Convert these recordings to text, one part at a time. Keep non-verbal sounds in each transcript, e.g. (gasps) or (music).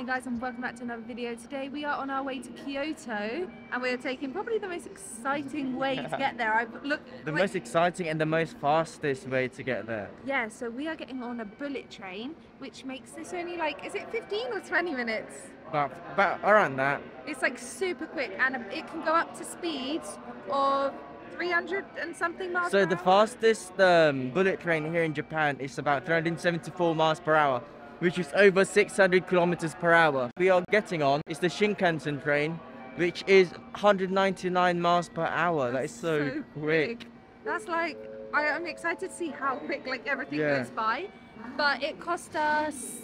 morning guys and welcome back to another video. Today we are on our way to Kyoto and we're taking probably the most exciting (laughs) way to get there. I've looked The like- most exciting and the most fastest way to get there. Yeah, so we are getting on a bullet train which makes this only like is it 15 or 20 minutes? About, about around that. It's like super quick and it can go up to speeds of 300 and something miles So the hour. fastest um, bullet train here in Japan is about 374 miles per hour, which is over 600 kilometers per hour. We are getting on is the Shinkansen train, which is 199 miles per hour. That is so, quick. That's like I, I'm excited to see how quick like everything Yeah. goes by. But it cost us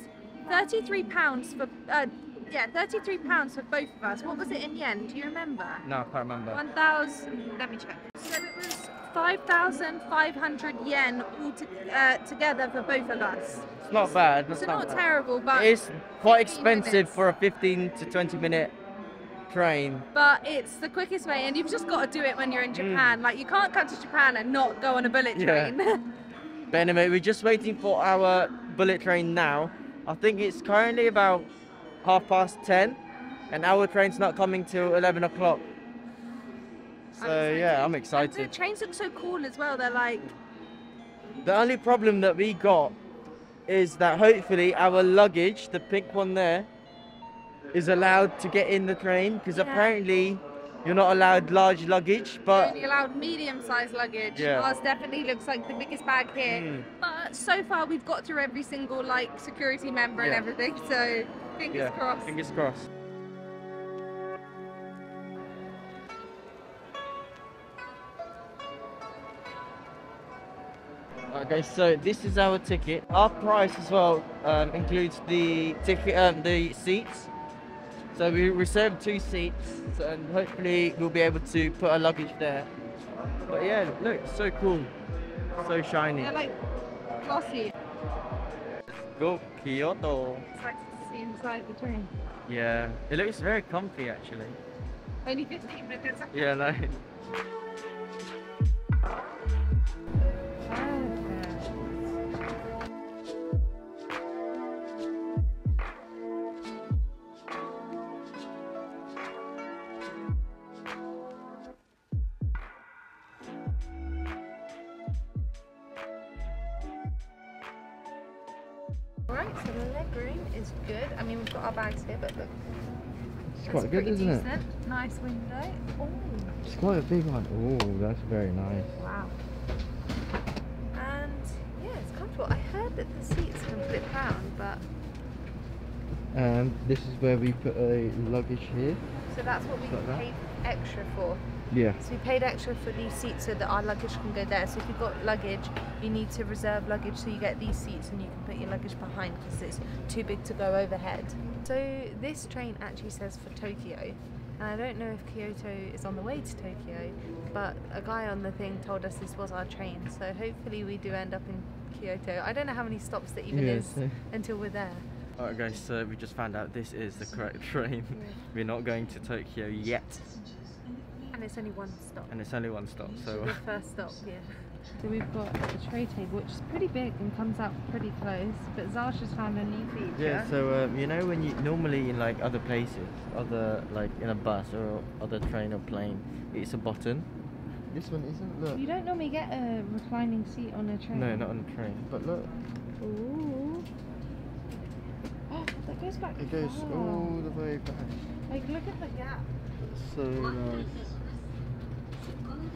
33 pounds for uh, yeah 33 pounds for both of us. What was it in yen? Do you remember? No, I can't remember. 1,000. Let me check. So it was 5,500 yen all to, uh, together for both of us. It's not bad. It's So not bad. terrible, but It is quite expensive minutes. for a 15 to 20 minute train. but it's the quickest way, and you've just got to do it when you're in Japan. Like you can't come to Japan and not go on a bullet Mm. Yeah. train. (laughs) But anyway, we're just waiting for our bullet train now. I think it's currently about half past 10 and our train's not coming till 11 o'clock. So yeah, I'm And the trains look so cool as well. They're like The only problem that we got is that hopefully our luggage, the pink one there, is allowed to get in the train because Yeah. apparently you're not allowed large luggage, but only allowed medium-sized luggage. Yeah. Ours definitely looks like the biggest bag here. Mm. But so far, we've got through every single like security member and everything. So fingers yeah, crossed. fingers crossed. Okay, so this is our ticket. Our price as well um, includes the ticket, um, the seats. So we reserved two seats, and hopefully we'll be able to put our luggage there. But yeah, look, so cool, so shiny. They're like glossy. Go Kyoto. It's like to see inside the train. Yeah, it looks very comfy actually. Only 15 minutes. Yeah, no. It's that's quite good, isn't it? Nice window. Oh, It's quite a big one. Oh, that's very nice. wow. And yeah, it's comfortable. I heard that the seats can flip round, but And this is where we put a luggage here. so that's what we Like that? paid extra for. Yeah. So we paid extra for these seats so that our luggage can go there. So if you've got luggage, you need to reserve luggage so you get these seats and you can put your luggage behind because it's too big to go overhead. So this train actually says for Tokyo. And I don't know if Kyoto is on the way to Tokyo, but a guy on the thing told us this was our train. So hopefully we do end up in Kyoto. I don't know how many stops there even is Yes. until we're there. Alright guys, so we just found out this is the correct train. We're not going to Tokyo yet. And it's only one stop. And it's only one stop, so The first stop, yeah. So we've got the tray table, which is pretty big and comes out pretty close. But Czar's just found a new feature. Yeah, so um, you know when you normally in like other places, other like in a bus or other train or plane, it's a button. This one isn't. Look. You don't normally get a reclining seat on a train. No, not on a train. But look, Ooh. (gasps) Oh, that goes back. it goes far. all the way back. Like, look at the gap. So nice.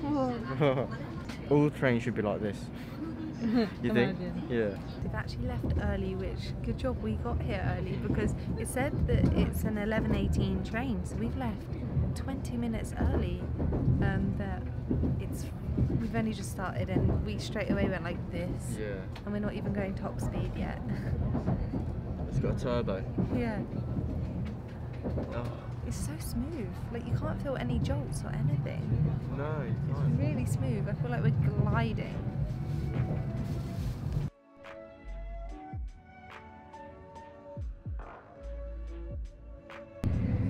Oh. (laughs) (laughs) (laughs) all trains should be like this. (laughs) You think? Imagine. Yeah. They've actually left early, which good job we got here early because it said that it's an 11:18 train, so we've left 20 minutes early. Um, but it's we've only just started and we straight away went like this, Yeah. and we're not even going top speed yet. It's got a turbo. yeah, Oh, it's so smooth. Like you can't feel any jolts or anything. no, you It's can't. really smooth. I feel like we're gliding.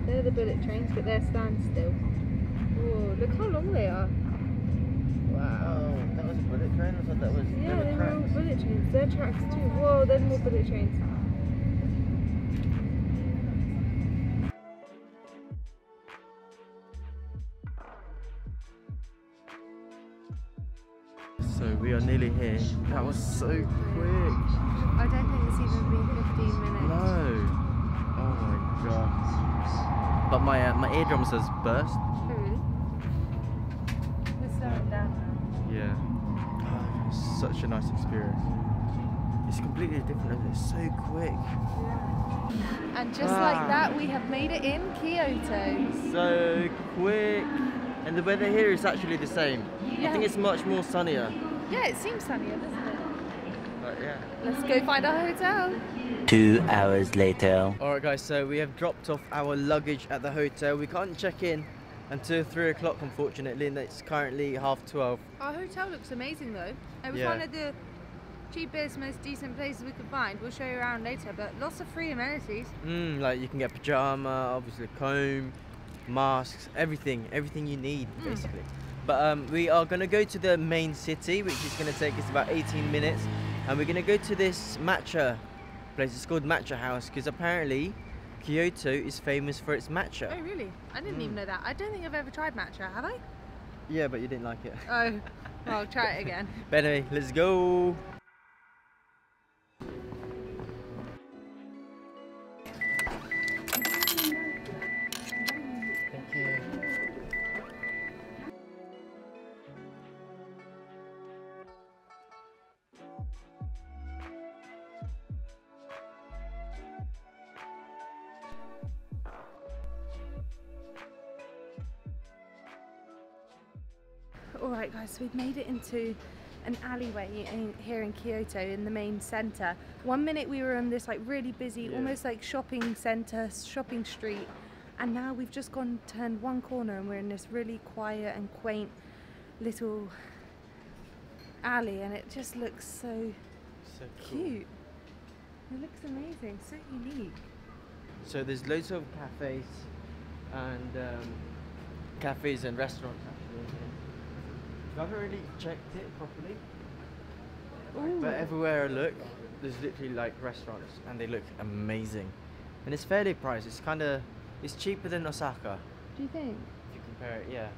They're the bullet trains, but they're standstill. Whoa, look how long they are. Wow. Oh, that was a bullet train. I thought that was. Yeah, they were they were all tracks. bullet trains. They're tracks too. Whoa, there's more bullet trains. Here. That was so quick. I don't think it's even been 15 minutes. No. Oh my god. But my uh, my eardrums has burst. Really? We're slowing down now. Yeah. Oh, it was (sighs) such a nice experience. It's completely different. It's so quick. And just Ah. like that, we have made it in Kyoto. So quick. And the weather here is actually the same. I think it's much more sunnier. Yeah, it seems sunnier, doesn't it? But yeah. Let's go find our hotel. Two hours later. Alright guys, so we have dropped off our luggage at the hotel. We can't check in until 3 o'clock unfortunately and it's currently half 12. Our hotel looks amazing though. It was Yeah. one of the cheapest, most decent places we could find. We'll show you around later, but lots of free amenities. Mm, like you can get pajama, obviously comb, masks, everything, everything you need Mm. basically. But um, we are gonna go to the main city, which is gonna take us about 18 minutes, and we're gonna go to this matcha place. It's called Matcha House because apparently Kyoto is famous for its matcha. Oh really? I didn't even Mm. know that. I don't think I've ever tried matcha, have I? Yeah, but you didn't like it. Oh, well, I'll try it again. (laughs) But anyway, let's go. All right, guys, so we've made it into an alleyway in, here in Kyoto in the main center. One minute we were in this like really busy, Yeah. almost like shopping center, shopping street, and now we've just gone turned one corner and we're in this really quiet and quaint little alley, and it just looks so So cool. cute. It looks amazing, so unique. So there's loads of cafes and um, cafes and restaurants actually. I haven't really checked it properly, Ooh. but everywhere I look, there's literally like restaurants and they look amazing. And it's fairly priced. It's kind of it's cheaper than Osaka Do you think? if you compare it. Yeah.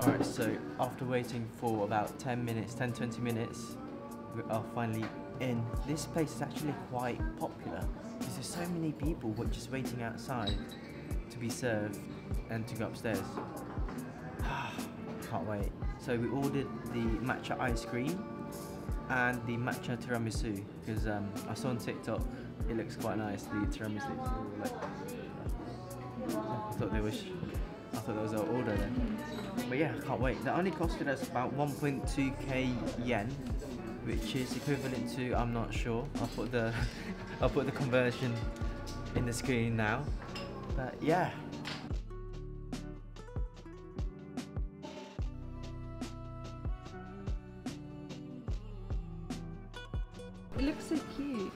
Alright, so after waiting for about 10 minutes, 10 20 minutes, we are finally in. This place is actually quite popular because there's so many people who are just waiting outside to be served and to go upstairs. (sighs) Can't wait. So we ordered the matcha ice cream and the matcha tiramisu because um, I saw on TikTok it looks quite nice. The tiramisu. I thought they was. I thought that was our order then. But yeah, can't wait. That only costed us about 1.2k yen, which is equivalent to I'm not sure. I'll put the (laughs) I'll put the conversion in the screen now. But yeah. It looks so cute.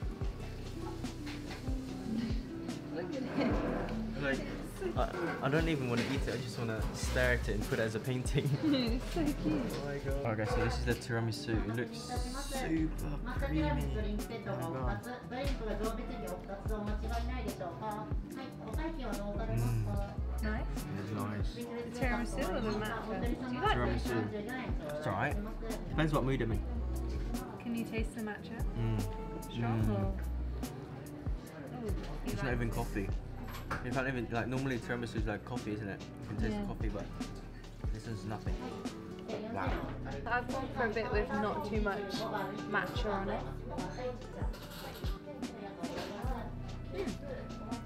I, I don't even want to eat it. I just want to stare at it and put it as a painting. (laughs) it's so cute. Oh my god. Okay, so this is the tiramisu. It looks super creamy. Oh. Mm, Nice. it's nice. The tiramisu or the matcha? Do you like Tiramisu. It's alright. Depends what mood I'm in. Can you taste the matcha? Mm. Strong Mm. Oh, It's not even coffee. You can't even like normally tiramisu is like coffee, isn't it? You can taste Yeah. the coffee, but this is nothing. Wow. I've gone for a bit with not too much matcha on it.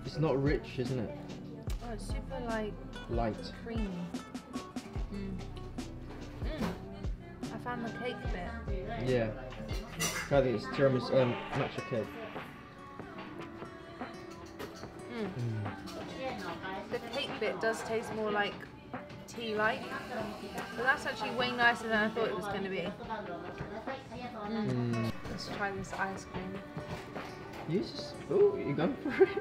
It's not rich, isn't it? Oh, it's super like Light. creamy. Mm. Mm. I found the cake bit. Yeah. I think it's tiramisu, um, matcha cake. Mm. The cake bit does taste more like tea-like, but that's actually way nicer than I thought it was going to be. Mm. Mm. Let's try this ice cream. You just, oh, you're going for it? (laughs)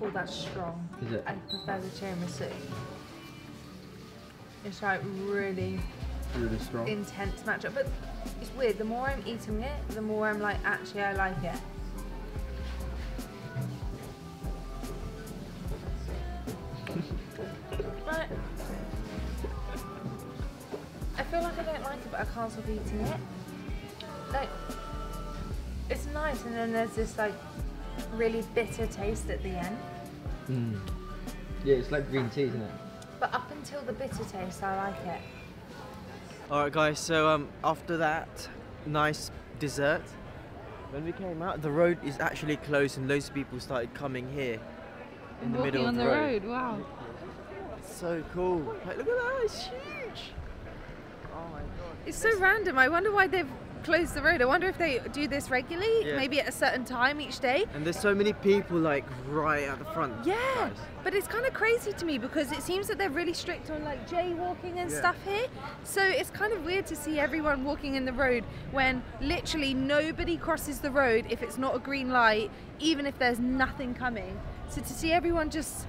Oh, that's strong. Is it? I prefer the tiramisu. It's like really Really strong. intense matcha, but it's weird. The more I'm eating it, the more I'm like, actually, I like it. It, but I can't stop eating it. Like, it's nice, and then there's this like really bitter taste at the end. Mm. Yeah, it's like green tea, isn't it? But up until the bitter taste, I like it. Alright guys, so um, after that nice dessert, when we came out, the road is actually closed and loads of people started coming here in the middle of on the, the road. road. Wow. So cool. Like, look at that, it's huge. It's so random. I wonder why they've closed the road. I wonder if they do this regularly, Yeah. maybe at a certain time each day. And there's so many people like right at the front. Yeah, guys. but it's kind of crazy to me because it seems that they're really strict on like jaywalking and Yeah. stuff here. So it's kind of weird to see everyone walking in the road when literally nobody crosses the road if it's not a green light, even if there's nothing coming. So to see everyone just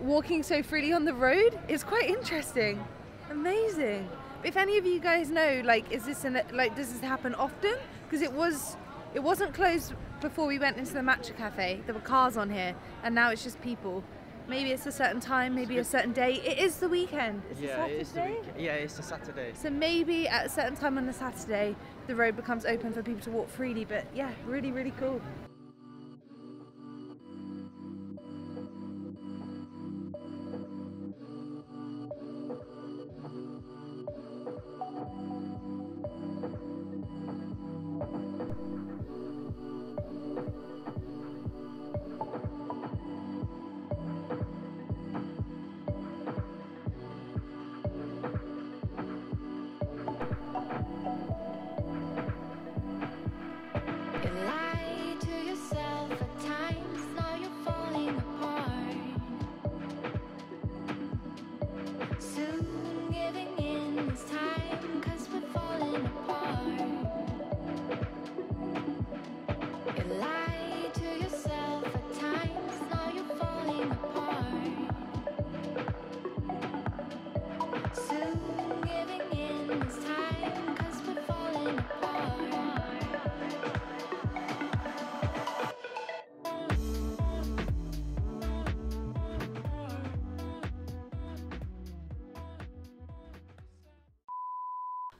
walking so freely on the road is quite interesting. Amazing. If any of you guys know, like, is this an, like, does this happen often? Because it was, it wasn't closed before we went into the matcha cafe. There were cars on here, and now it's just people. Maybe it's a certain time, maybe a certain day. It is the weekend. It's a Yeah, it's the Saturday. weekend. Yeah, it's a Saturday. So maybe at a certain time on a Saturday, the road becomes open for people to walk freely. But yeah, really, really cool.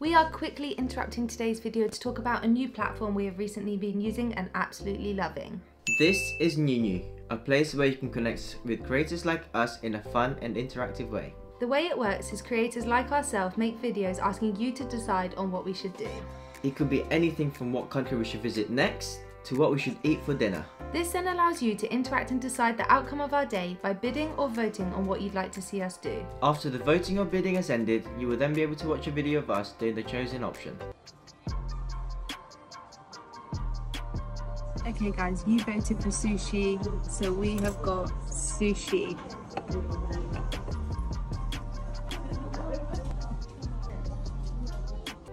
We are quickly interrupting today's video to talk about a new platform we have recently been using and absolutely loving. This is NewNew, a place where you can connect with creators like us in a fun and interactive way. The way it works is creators like ourselves make videos asking you to decide on what we should do. It could be anything from what country we should visit next to what we should eat for dinner. This then allows you to interact and decide the outcome of our day by bidding or voting on what you'd like to see us do. After the voting or bidding has ended, you will then be able to watch a video of us doing the chosen option. Okay guys, you voted for sushi, so we have got sushi.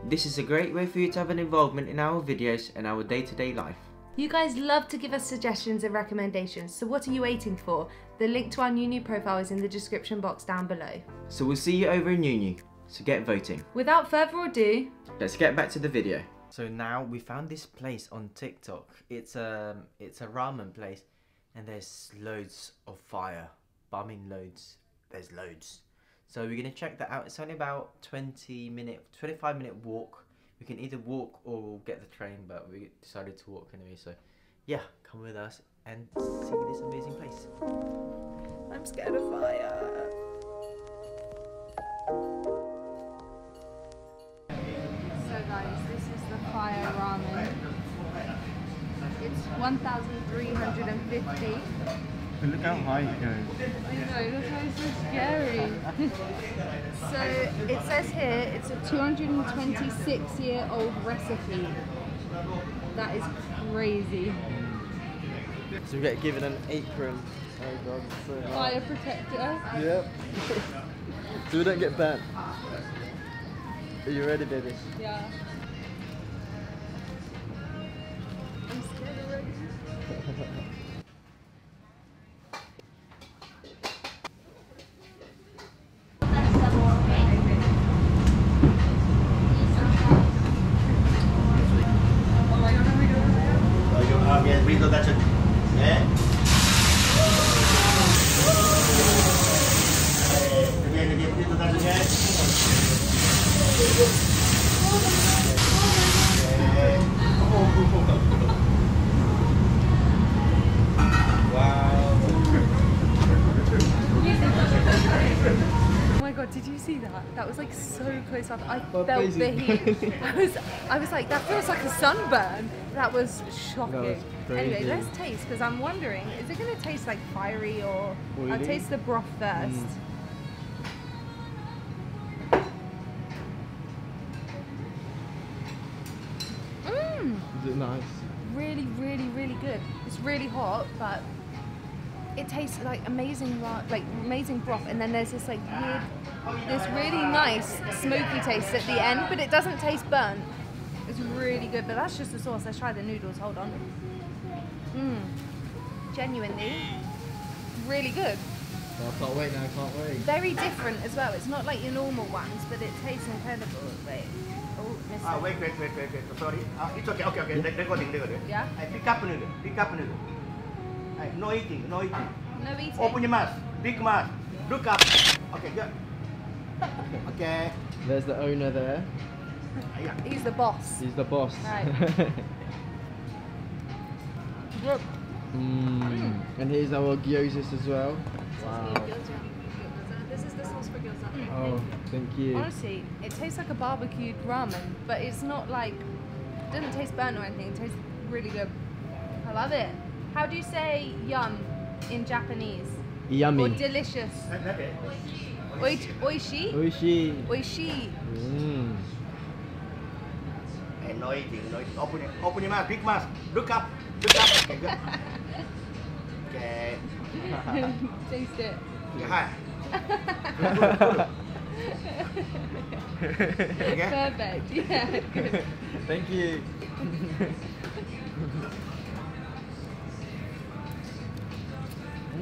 This is a great way for you to have an involvement in our videos and our day-to-day life. You guys love to give us suggestions and recommendations, so what are you waiting for? The link to our NewNew profile is in the description box down below. So we'll see you over in NewNew, so get voting. Without further ado, Let's get back to the video. So now we found this place on TikTok. It's a it's a ramen place, and there's loads of fire. But I mean loads. There's loads. So we're gonna check that out. It's only about 20 minute, 25 minute walk. We can either walk or get the train, but we decided to walk anyway. So yeah, come with us and see this amazing place. I'm scared of fire. So guys, this is the fire ramen. It's 1,350. Look how high it goes. I know, that's why it's so scary. (laughs) so it says here it's a 226 year old recipe. That is crazy. So we get given an apron. Oh god, it's so hard. Fire protector. Yep. (laughs) so we don't get burnt. Are you ready, baby? Yeah. Felt the heat. (laughs) I was I was like, that feels like a sunburn. That was shocking. anyway, crazy. let's taste because I'm wondering, is it gonna taste like fiery or I'll taste the broth mm. first. Mmm. Is it nice? Mm. really, really, really good. It's really hot, but it tastes like amazing, like amazing broth. And then there's this like weird, this really nice smoky taste at the end, but it doesn't taste burnt. It's really good, but that's just the sauce. Let's try the noodles. Hold on. Mmm. Genuinely, really good. Oh, I can't wait now, I can't wait. Very different as well. It's not like your normal ones, but it tastes incredible. Wait. Oh, missed Ah, it. wait, wait, wait, wait, wait. Sorry. Ah, it's okay, okay, okay. Recording, recording. Yeah? I pick up noodle. Pick up noodle. I, no eating, no eating. No eating. Open your mouth. Big mouth. Look up. Okay, good. Okay. There's the owner there. Yeah. He's the boss. He's the boss. Right. (laughs) mm. And here's our gyozas as well. Wow. This is the sauce for gyoza. Oh, thank you. Honestly, it tastes like a barbecued ramen, but it's not like it doesn't taste burnt or anything. It tastes really good. I love it. How do you say yum in Japanese? Yummy. Or delicious. That- that it. Oi, oishi? Oishi. Oishi. Mm. And no eating, no eating. Open your, open your mouth. Big mouth. Look up. Look up. Okay, good. Okay. Taste it. Okay, hi. (laughs) Okay. Perfect. Yeah, good. Thank you. (laughs)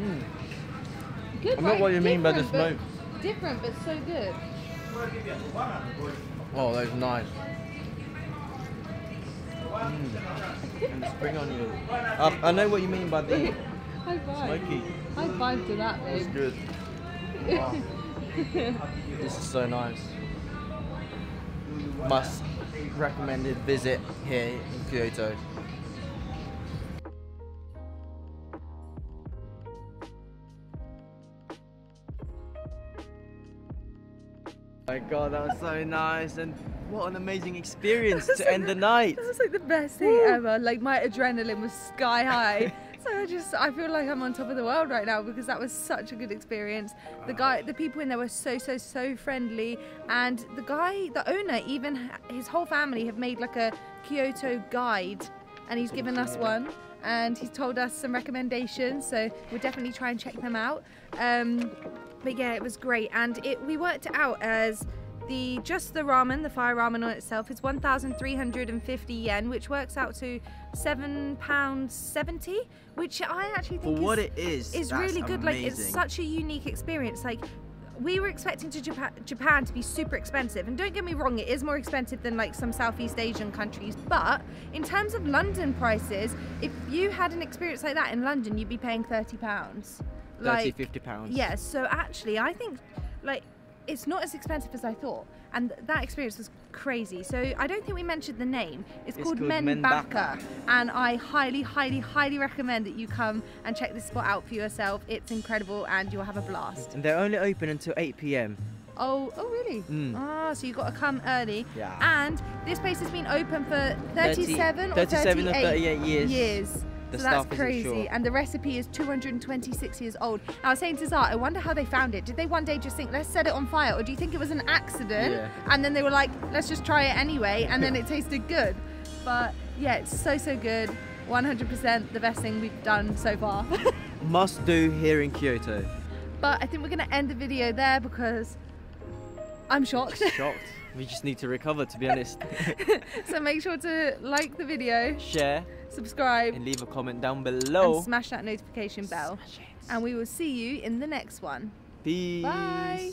mm. Good. I know right? what you mean by the smoke. Different, but so good. Oh, that's nice. Mm. And the spring onion. Uh, I know what you mean by the (laughs) High five. smoky. High five to that, It's babe. good. (laughs) This is so nice. Must recommended visit here in Kyoto. My god, that was so nice and what an amazing (laughs) experience to end the night. That was like the best thing ever. Like my adrenaline was sky high. (laughs) so I just I feel like I'm on top of the world right now because that was such a good experience. The guy, the people in there were so so so friendly, and the guy, the owner, even his whole family have made like a Kyoto guide, and he's given us one. And he's told us some recommendations, so we'll definitely try and check them out. Um, but yeah, it was great, and it we worked it out as the just the ramen, the fire ramen on itself, is 1,350 yen, which works out to seven pounds seventy, which I actually For think what is, it is, is really good. Like it's such a unique experience. Like we were expecting to Japan, Japan to be super expensive, and don't get me wrong, it is more expensive than like some Southeast Asian countries. But in terms of London prices, if you had an experience like that in London, you'd be paying 30 pounds. 30, 50 pounds. Yes, so actually, I think like it's not as expensive as I thought, and that experience was crazy. So I don't think we mentioned the name. It's, It's called, called Men Menbaka. Baka, and I highly, highly, highly recommend that you come and check this spot out for yourself. It's incredible, and you'll have a blast. And they're only open until 8 p.m. Oh, oh really? Mm. Ah, so you've got to come early. Yeah. And this place has been open for 37 or 37 or 38 38 years. years. The so that's crazy. sure. And the recipe is 226 years old. Now, I was saying to Zara, I wonder how they found it. Did they one day just think, let's set it on fire? Or do you think it was an accident? Yeah. And then they were like, let's just try it anyway. And then (laughs) it tasted good. But yeah, it's so, so good. 100% the best thing we've done so far. (laughs) Must do here in Kyoto. but I think we're going to end the video there because I'm shocked. (laughs) Shocked. we just need to recover, to be honest. so make sure to like the video, Share subscribe, and leave a comment down below. and smash that notification bell. And we will see you in the next one. Peace. Bye.